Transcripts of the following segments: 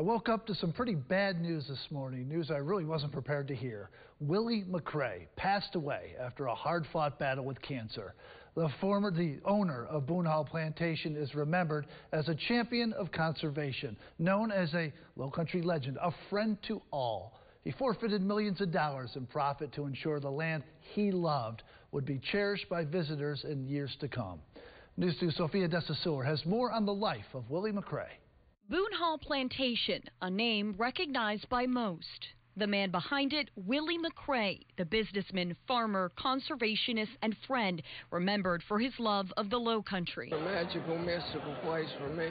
I woke up to some pretty bad news this morning, news I really wasn't prepared to hear. Willie McRae passed away after a hard-fought battle with cancer. The former, the owner of Boone Hall Plantation is remembered as a champion of conservation, known as a low country legend, a friend to all. He forfeited millions of dollars in profit to ensure the land he loved would be cherished by visitors in years to come. News 2 Sophia DeSaussure has more on the life of Willie McRae. Boone Hall Plantation, a name recognized by most. The man behind it, Willie McRae, the businessman, farmer, conservationist, and friend, remembered for his love of the low country. A magical, mystical place for me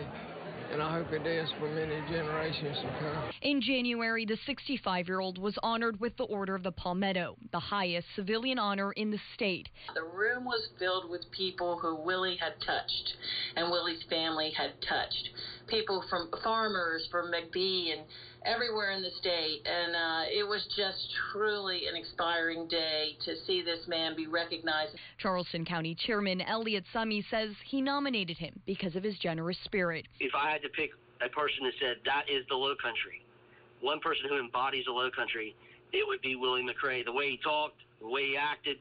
and I hope it is for many generations to come. In January, the 65 year old was honored with the Order of the Palmetto, the highest civilian honor in the state. The room was filled with people who Willie had touched and Willie's family had touched. People from farmers from McBee and everywhere in the state. And uh, it was just truly an inspiring day to see this man be recognized. Charleston County Chairman Elliott Summey says he nominated him because of his generous spirit. If I had to pick a person that said that is the low country, one person who embodies the low country, it would be Willie McRae. The way he talked, the way he acted,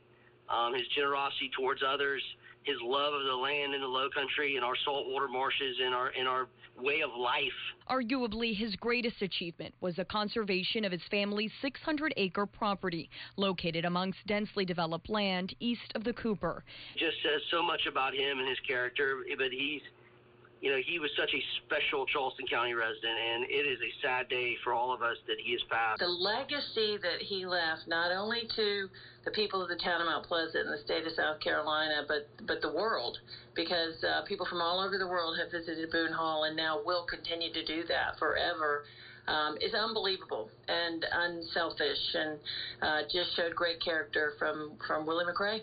um, his generosity towards others, his love of the land in the low country and our saltwater marshes and our and our way of life. Arguably his greatest achievement was the conservation of his family's 600 acre property located amongst densely developed land east of the Cooper. Just says so much about him and his character, but he's you know, he was such a special Charleston County resident, and it is a sad day for all of us that he has passed. The legacy that he left, not only to the people of the town of Mount Pleasant and the state of South Carolina, but but the world, because uh, people from all over the world have visited Boone Hall and now will continue to do that forever. Um, is unbelievable and unselfish, and uh, just showed great character from from Willie McRae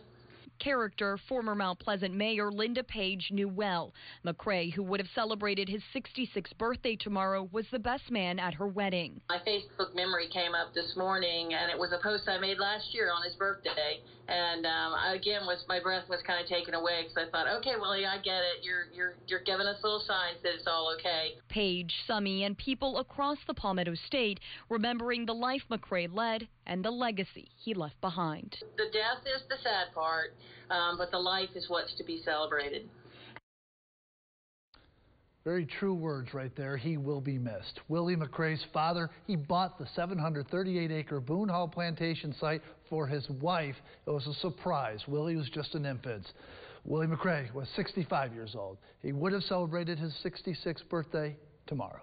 character former Mount Pleasant Mayor Linda Page knew well. McRae, who would have celebrated his 66th birthday tomorrow, was the best man at her wedding. My Facebook memory came up this morning, and it was a post I made last year on his birthday. And um, again, was my breath was kind of taken away because I thought, okay, Willie, I get it. You're you're you're giving us little signs that it's all okay. Page, Summey, and people across the Palmetto State remembering the life McRae led and the legacy he left behind. The death is the sad part um, but the life is what's to be celebrated. Very true words right there. He will be missed. Willie McRae's father, he bought the 738 acre Boone Hall plantation site for his wife. It was a surprise. Willie was just an infant. Willie McRae was 65 years old. He would have celebrated his 66th birthday tomorrow.